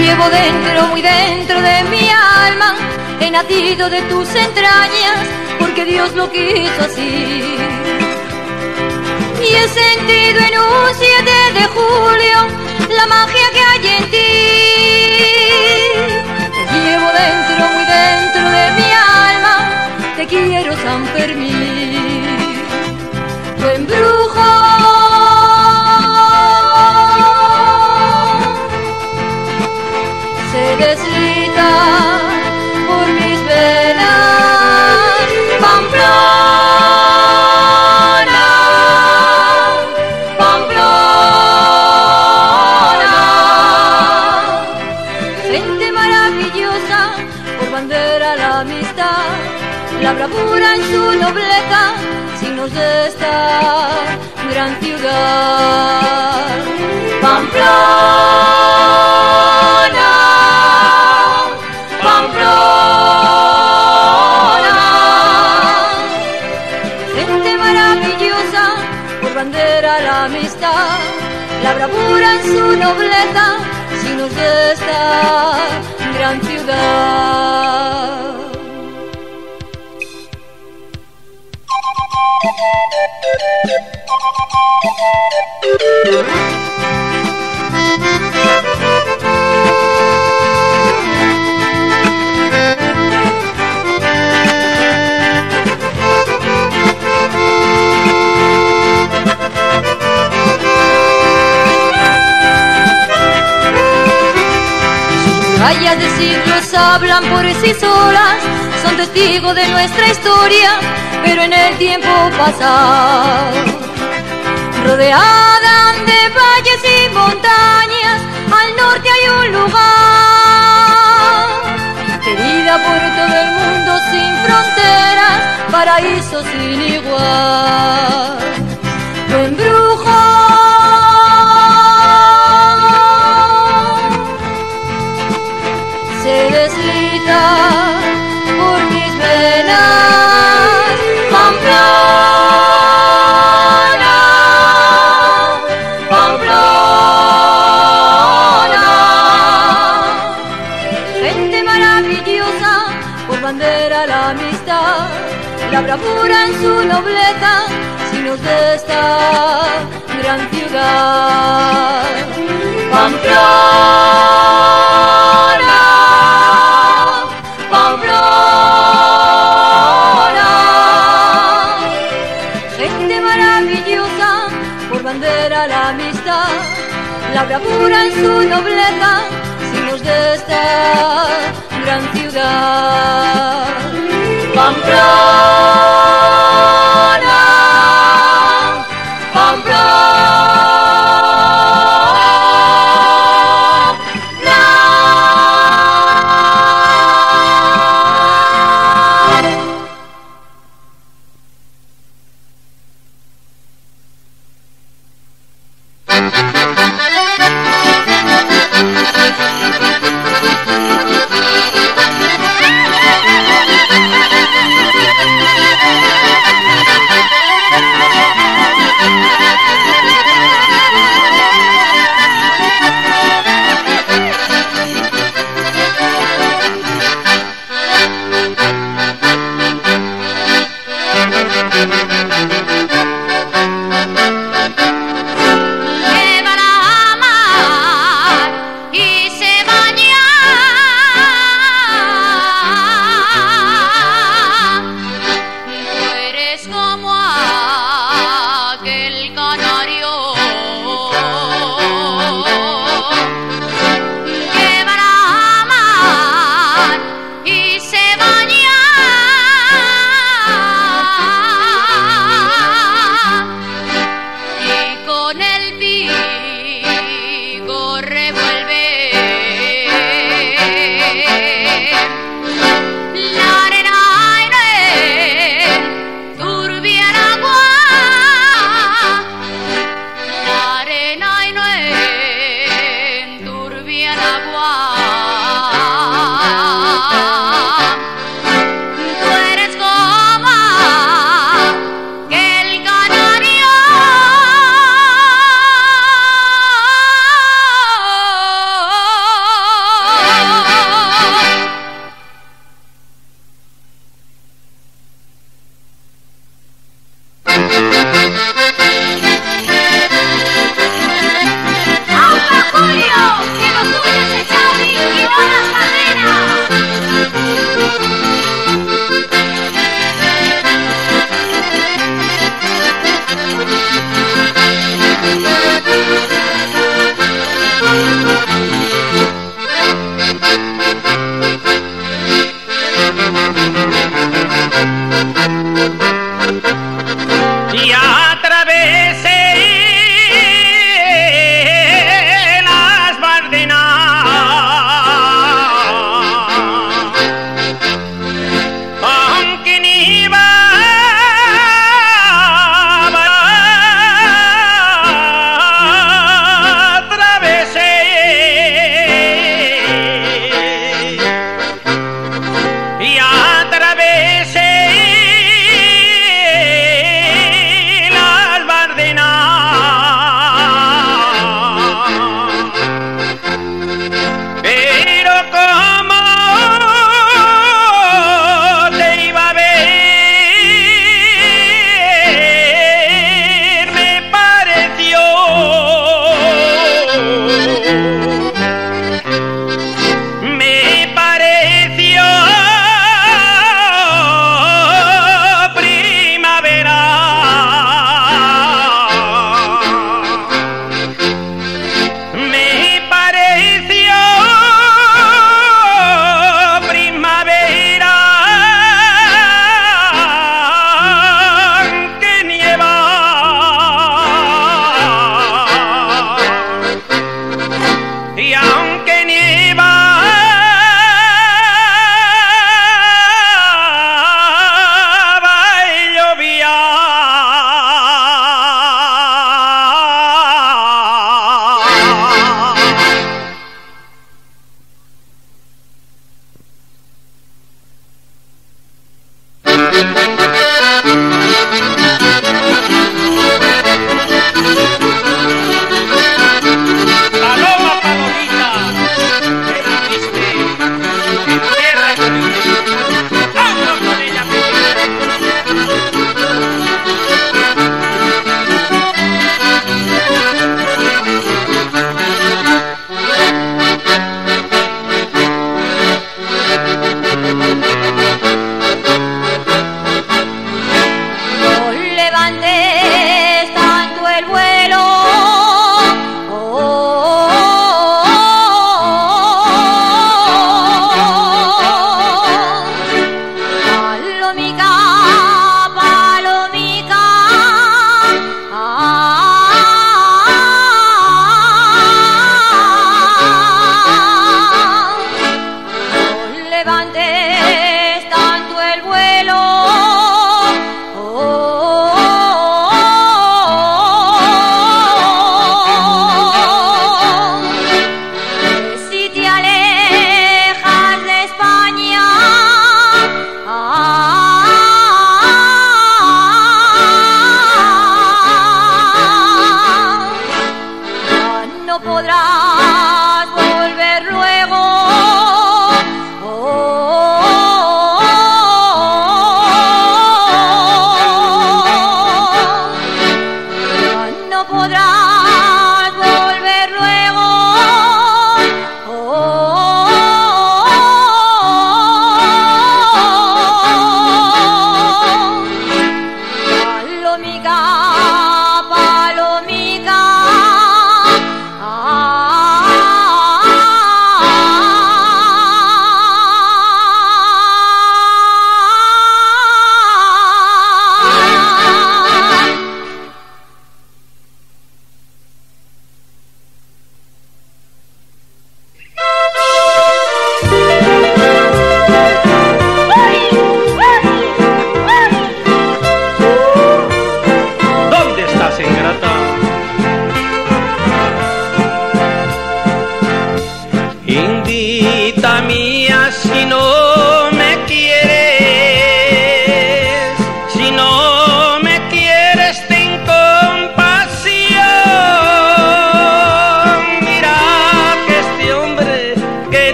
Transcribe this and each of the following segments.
Llevo dentro, muy dentro de mi alma, he nacido de tus entrañas, Dios lo quiso así. Y he sentido en un 7 de julio la magia que hay en ti. Te llevo dentro, muy dentro de mi alma, te quiero San Fermín. Tu embrujo se deslita bravura en su nobleza, signos de esta gran ciudad. Pamplona, Pamplona, gente maravillosa, por bandera la amistad, la bravura en su nobleza, signos de esta gran ciudad. Murallas de siglos hablan por sí solas, son testigos de nuestra historia, pero en el tiempo pasado. Rodeada de valles y montañas, al norte hay un lugar. Querida por todo el mundo sin fronteras, paraíso sin igual. Bravura en su nobleza, signos de esta gran ciudad. Pamplona,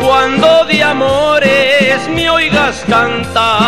Cuando de amores me oigas cantar.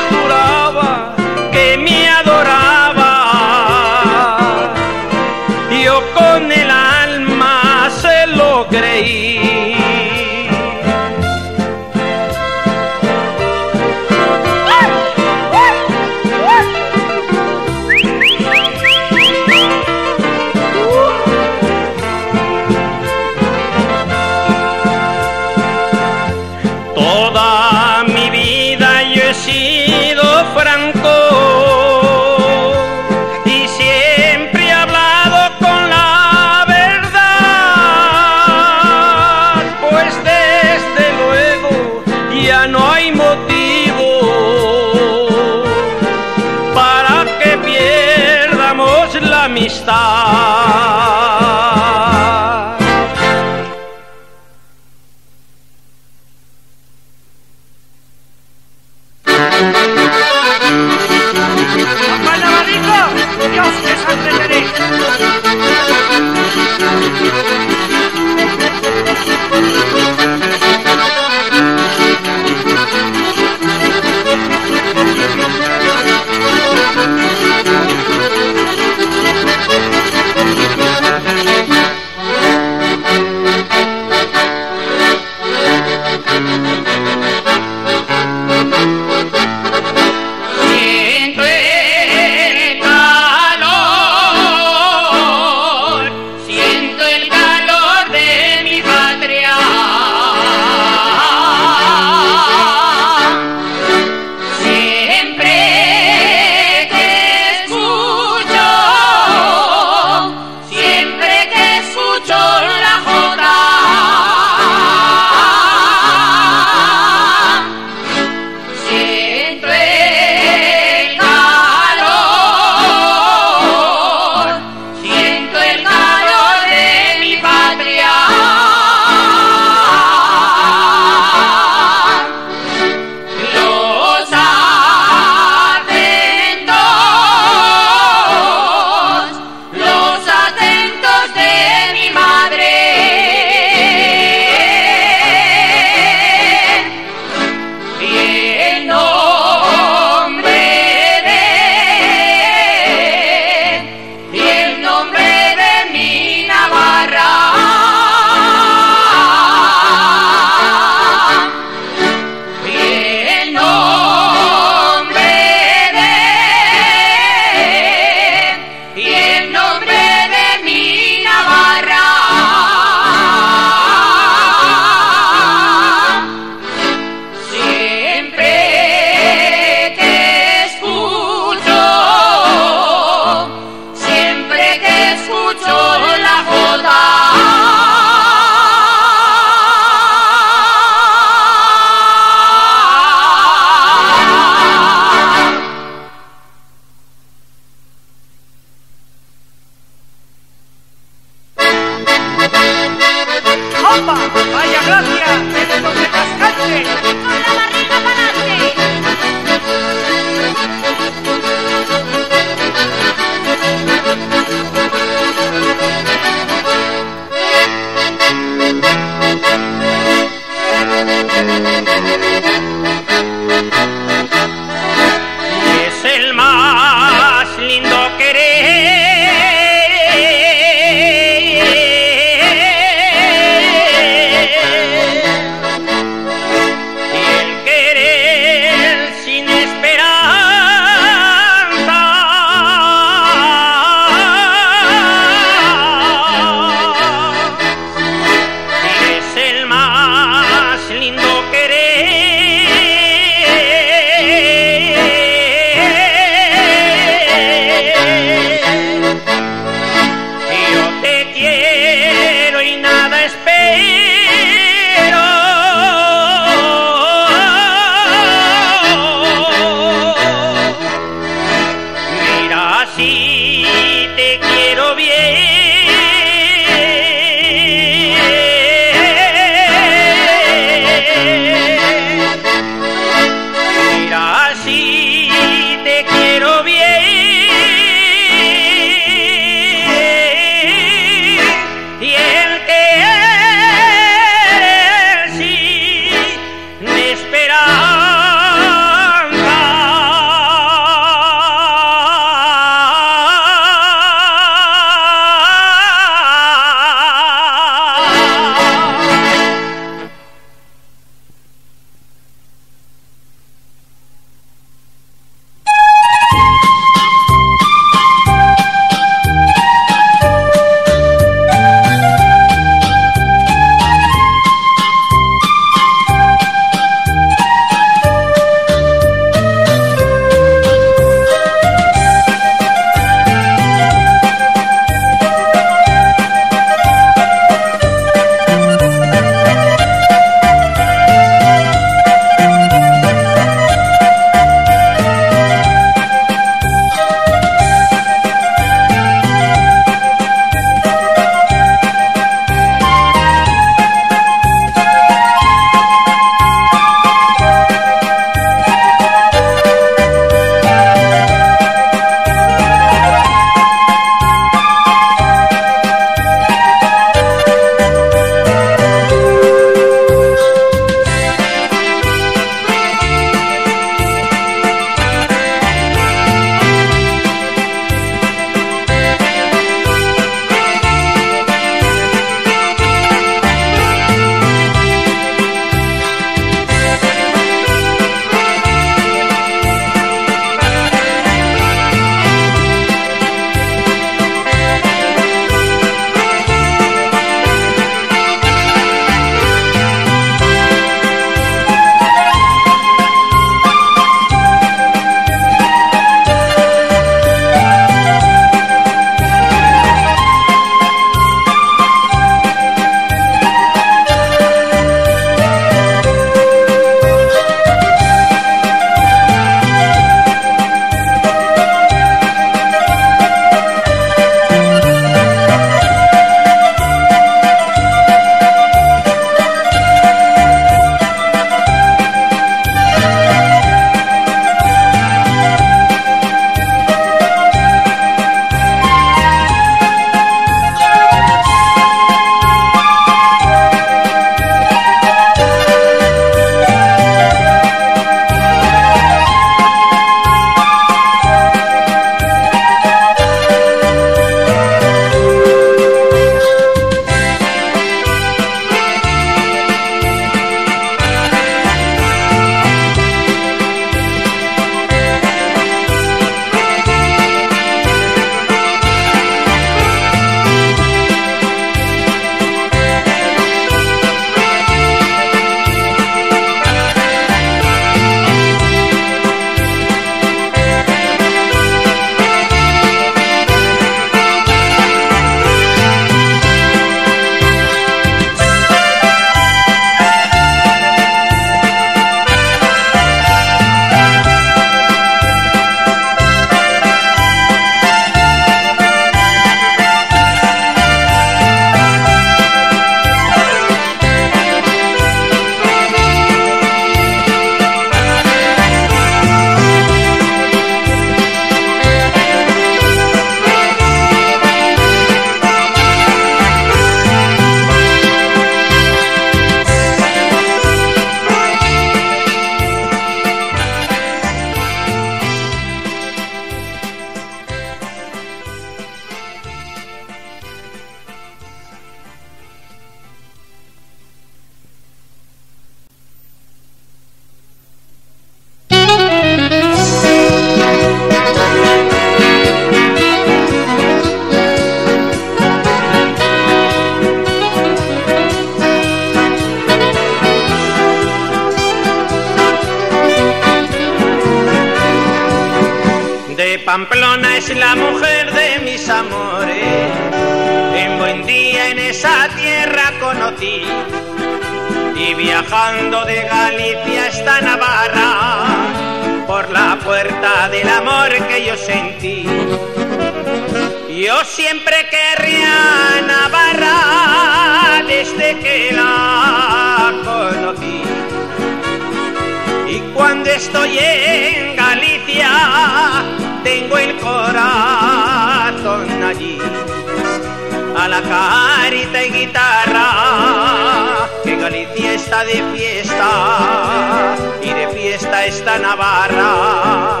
De fiesta y de fiesta está Navarra.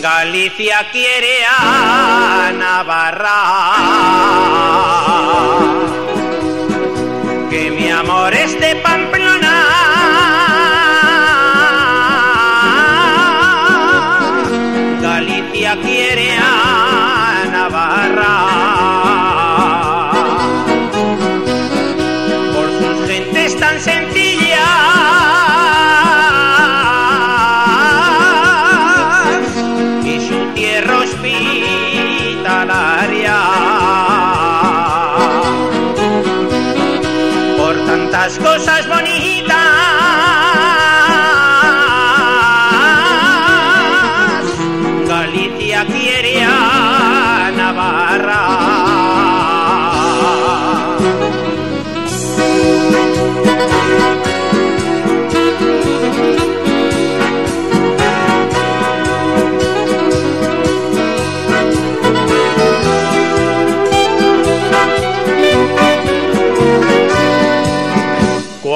Galicia quiere a Navarra. Que mi amor es de Pamplona.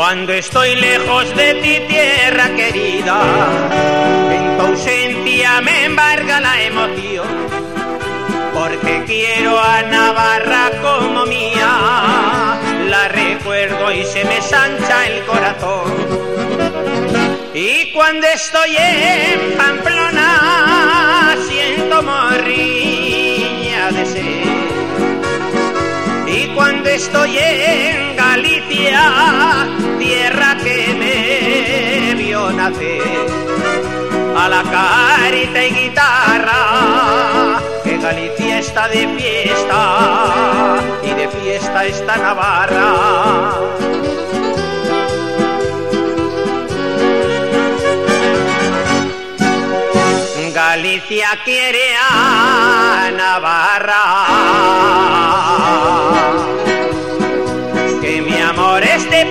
Cuando estoy lejos de ti, tierra querida, en tu ausencia me embarga la emoción, porque quiero a Navarra como mía, la recuerdo y se me sancha el corazón. Y cuando estoy en Pamplona, siento morriña de sed. Y cuando estoy en Tierra que me vio nacer, a la carita y guitarra, que Galicia está de fiesta y de fiesta está Navarra. Galicia quiere a Navarra. Amor es de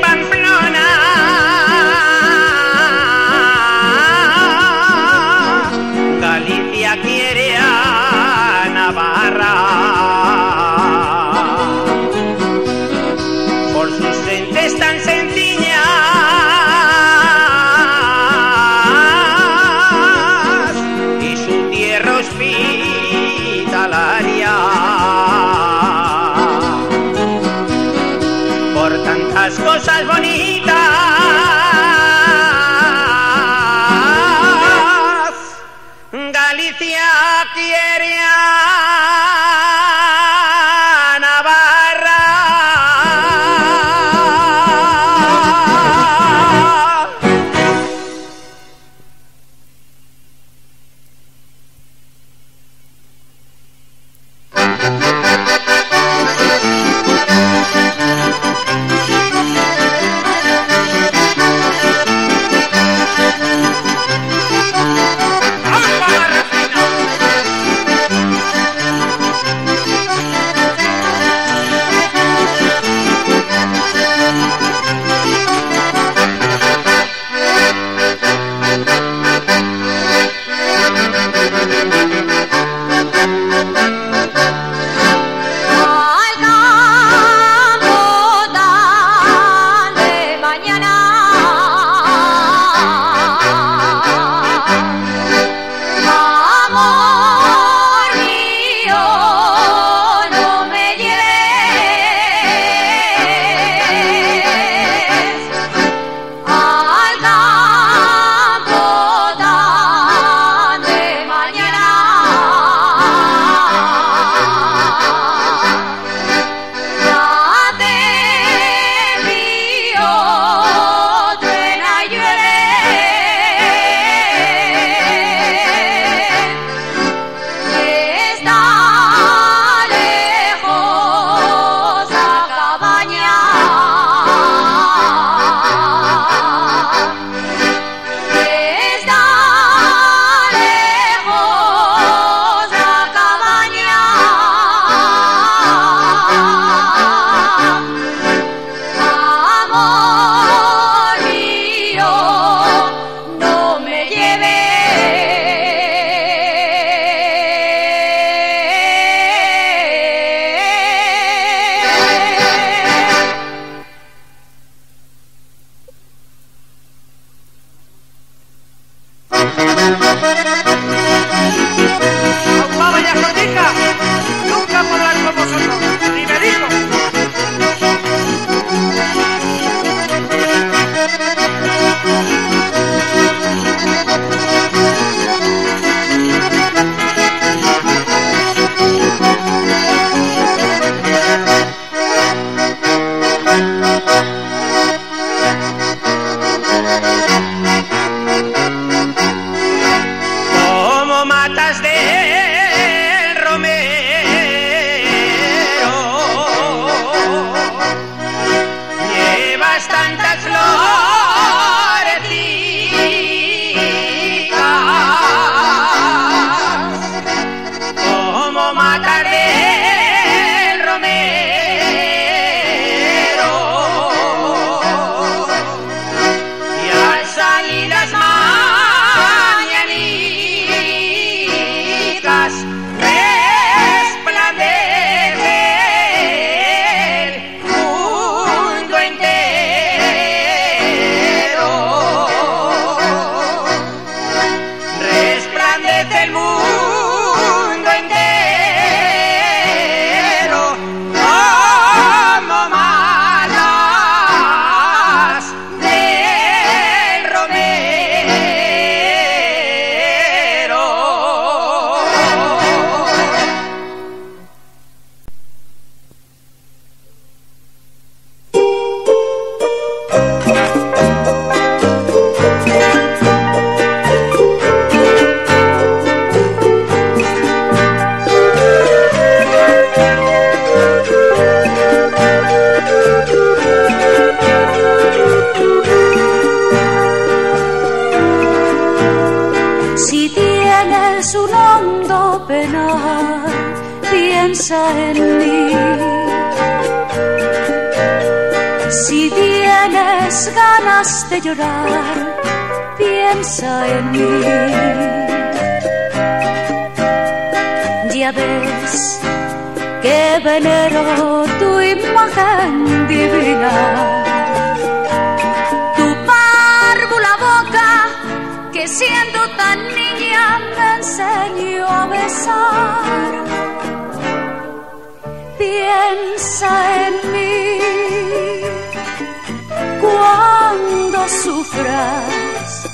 de llorar, piensa en mí. Ya ves que venero tu imagen divina siendo tan niña me enseñó a besar. Piensa en sufras,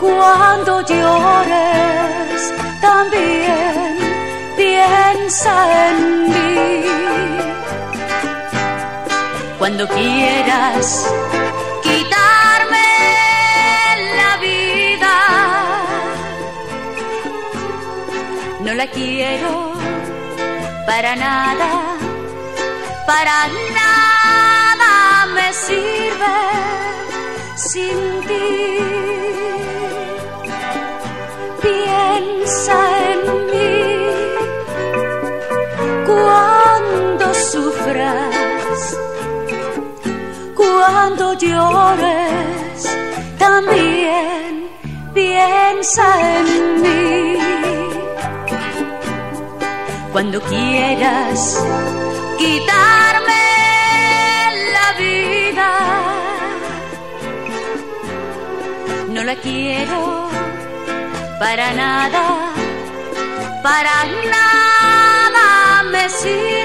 cuando llores, también piensa en mí. Cuando quieras la quiero para nada, para nada me sirve sin ti. Piensa en mí cuando sufras, cuando llores, también piensa en mí cuando quieras quitarme No la quiero para nada, para nada me sirve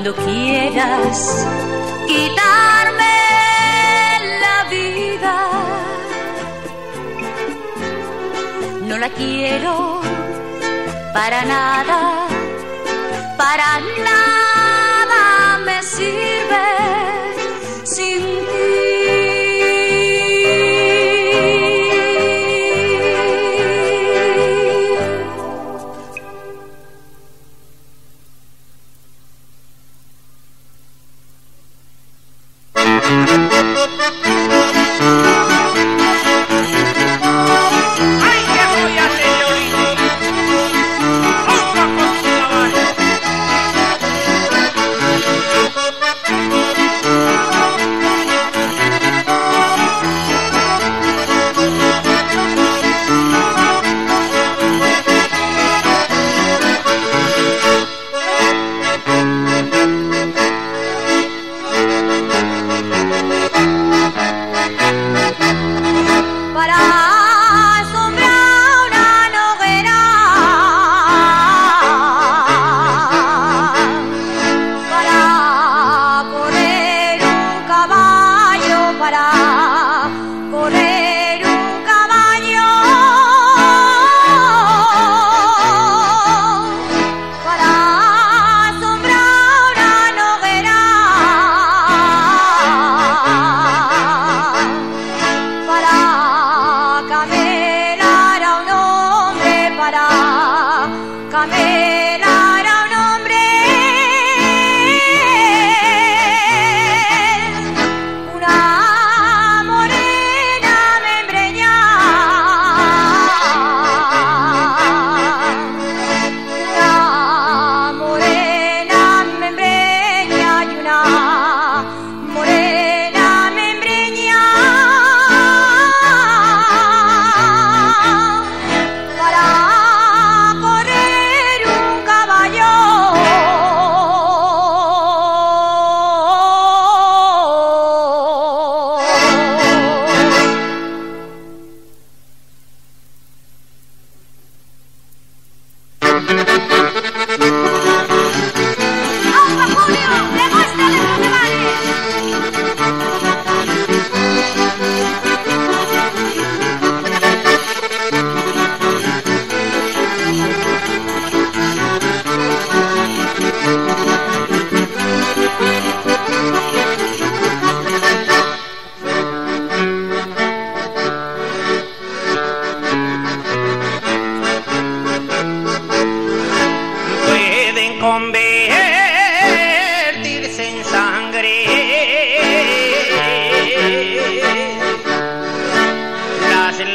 Cuando quieras quitarme la vida, no la quiero para nada, para nada me sirve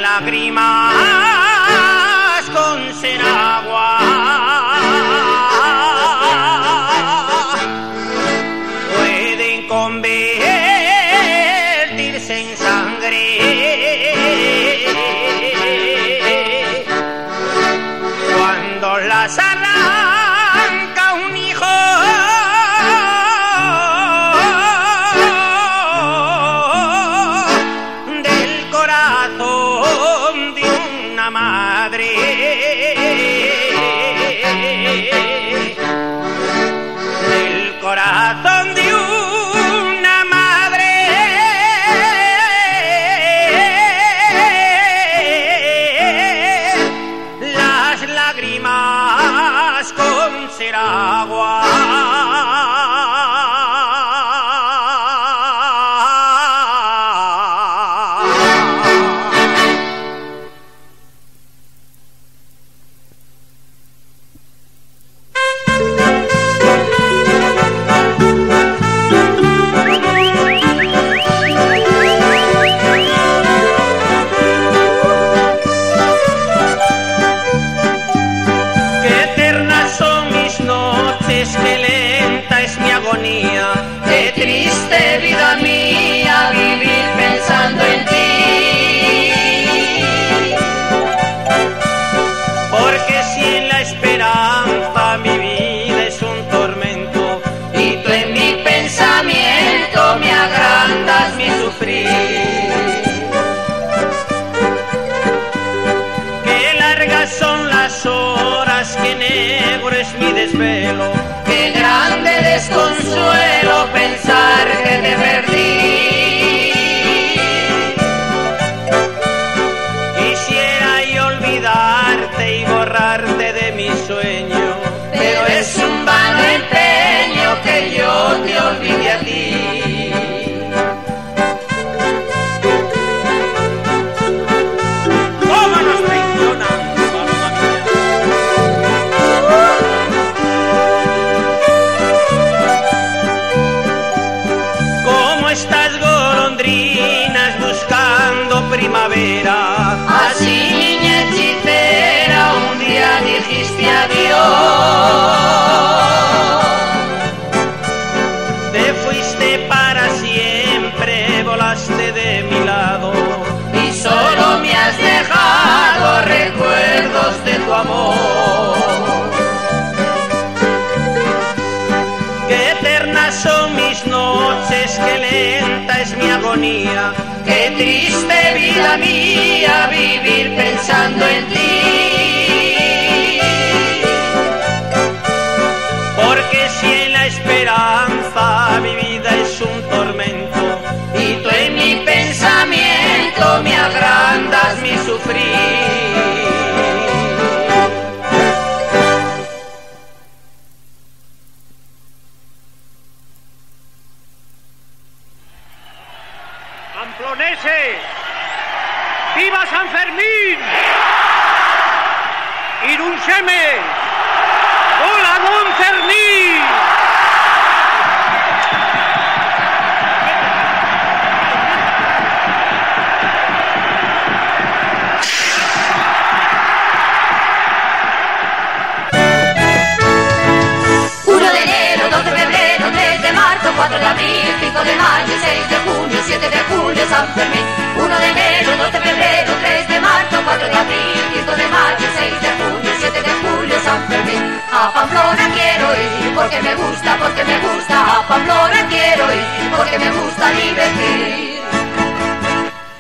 गरि olvide a ti. Amor. Qué eternas son mis noches, qué lenta es mi agonía. Qué triste vida mía vivir pensando en ti. Porque si en la esperanza mi vida es un tormento Y tú en mi pensamiento me agrandas mi sufrir. San Fermín! ¡Irunseme! ¡Hola, 4 de abril, 5 de mayo, 6 de junio, 7 de julio, San Fermín. 1 de enero, 2 de febrero, 3 de marzo, 4 de abril, 5 de mayo, 6 de junio, 7 de julio, San Fermín. A Pamplona quiero ir porque me gusta, porque me gusta. A Pamplona quiero ir porque me gusta divertir.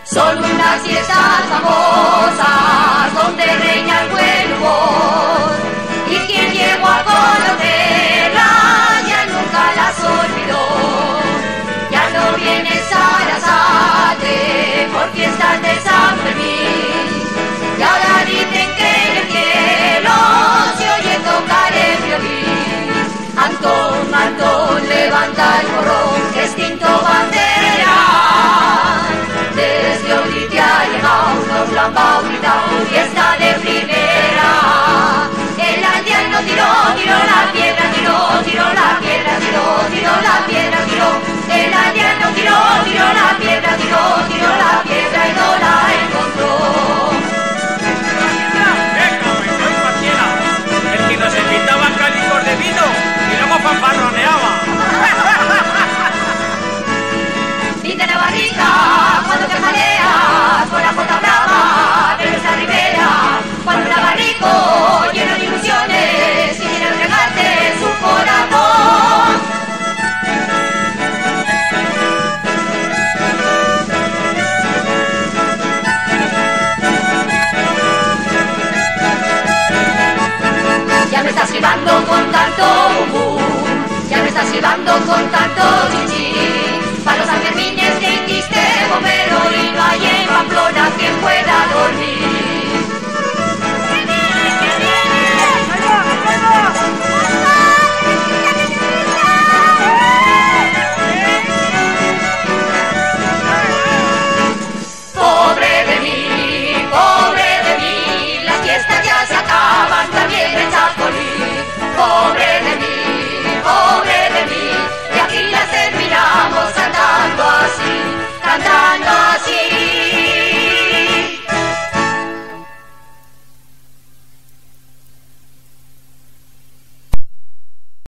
Son unas fiestas famosas donde reina el buen humor. Y quien llegó a conocerla Sarasate por fiestas de San Fermín. Y ahora dicen que en el cielo se oye tocar el violín. Antón, Antón, levanta el morón, extinto bandera. Desde Olivia ha llegado nos la fiesta de primera. El aldeano tiró, tiró la piedra, tiró, tiró la piedra, tiró, tiró la piedra la tierra tiró, tiró la piedra, tiró, tiró la piedra y no la encontró. ya me estás llevando con tanto.